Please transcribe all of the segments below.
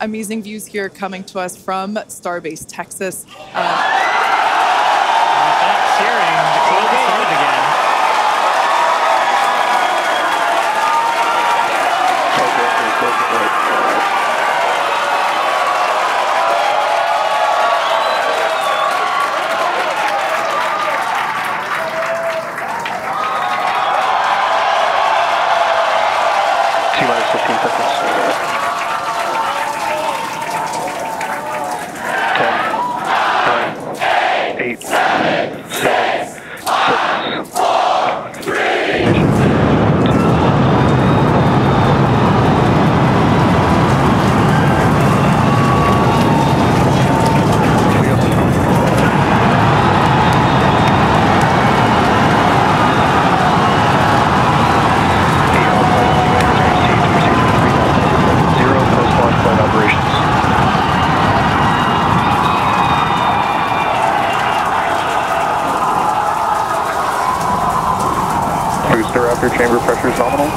amazing views here coming to us from Starbase, Texas. Uh, After chamber pressure is nominal.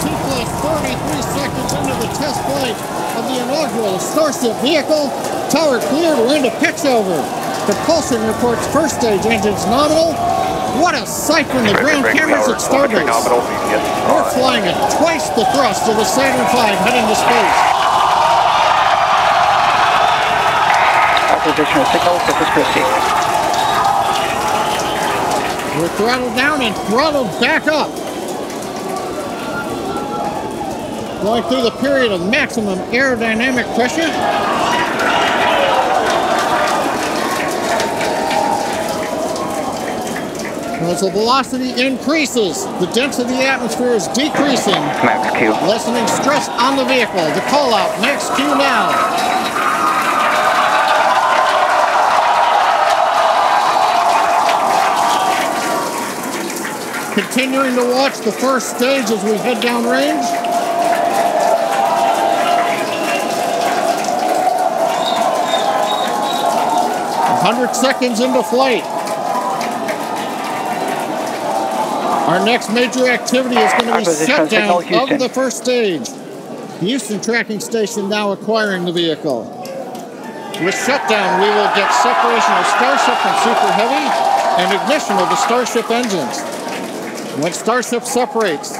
Plus 43 seconds into the test flight of the inaugural Starship vehicle. Tower cleared, we're into pitch over. Propulsion reports first stage engines nominal. What a sight from the ground cameras at Starbase. Nominal. You can get We're flying at twice the thrust of the Saturn V heading to space. Of signal, Corpus Christi. We're throttled down and throttled back up. Going through the period of maximum aerodynamic pressure. As the velocity increases, the density of the atmosphere is decreasing, Max Q. lessening stress on the vehicle. The call out, max Q now. Continuing to watch the first stage as we head down range. Hundred seconds into flight. Our next major activity is going to be shutdown of the first stage. Houston tracking station now acquiring the vehicle. With shutdown, we will get separation of Starship and Super Heavy and ignition of the Starship engines. When Starship separates,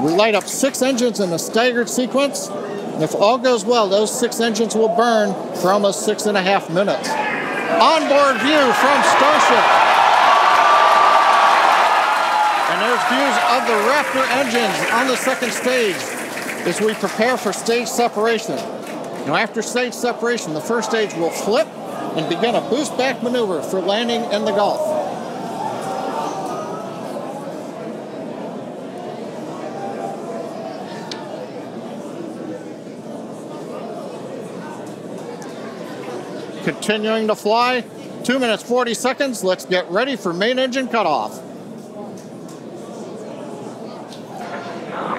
we light up six engines in a staggered sequence. And if all goes well, those six engines will burn for almost six and a half minutes. Onboard view from Starship. And there's views of the Raptor engines on the second stage as we prepare for stage separation. Now, after stage separation, the first stage will flip and begin a boost back maneuver for landing in the Gulf. Continuing to fly, 2 minutes 40 seconds. Let's get ready for main engine cutoff.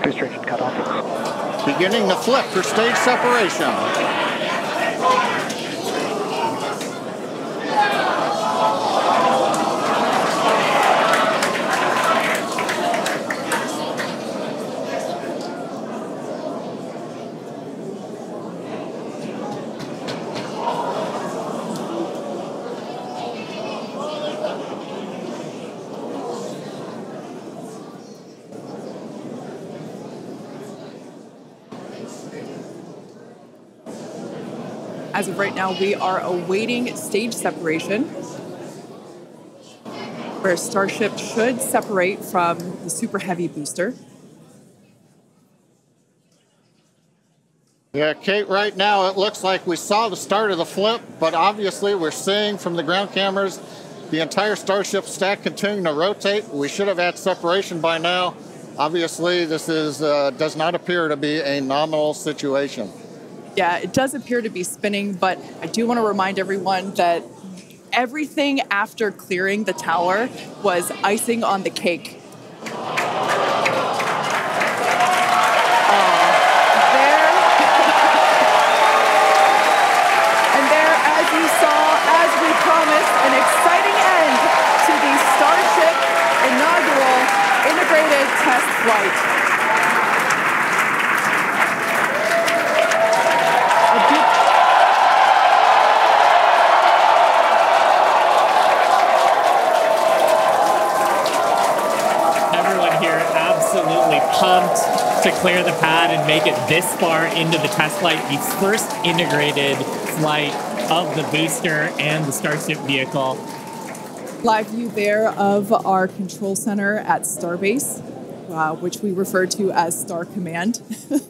Booster engine cut off. Beginning the flip for stage separation. As of right now, we are awaiting stage separation, where Starship should separate from the Super Heavy booster. Yeah, Kate, right now it looks like we saw the start of the flip, but obviously we're seeing from the ground cameras the entire Starship stack continuing to rotate. We should have had separation by now. Obviously, this is uh, does not appear to be a nominal situation. Yeah, it does appear to be spinning, but I do want to remind everyone that everything after clearing the tower was icing on the cake. Um, and there. To clear the pad and make it this far into the test flight, the first integrated flight of the booster and the Starship vehicle. Live view there of our control center at Starbase, uh, which we refer to as Star Command.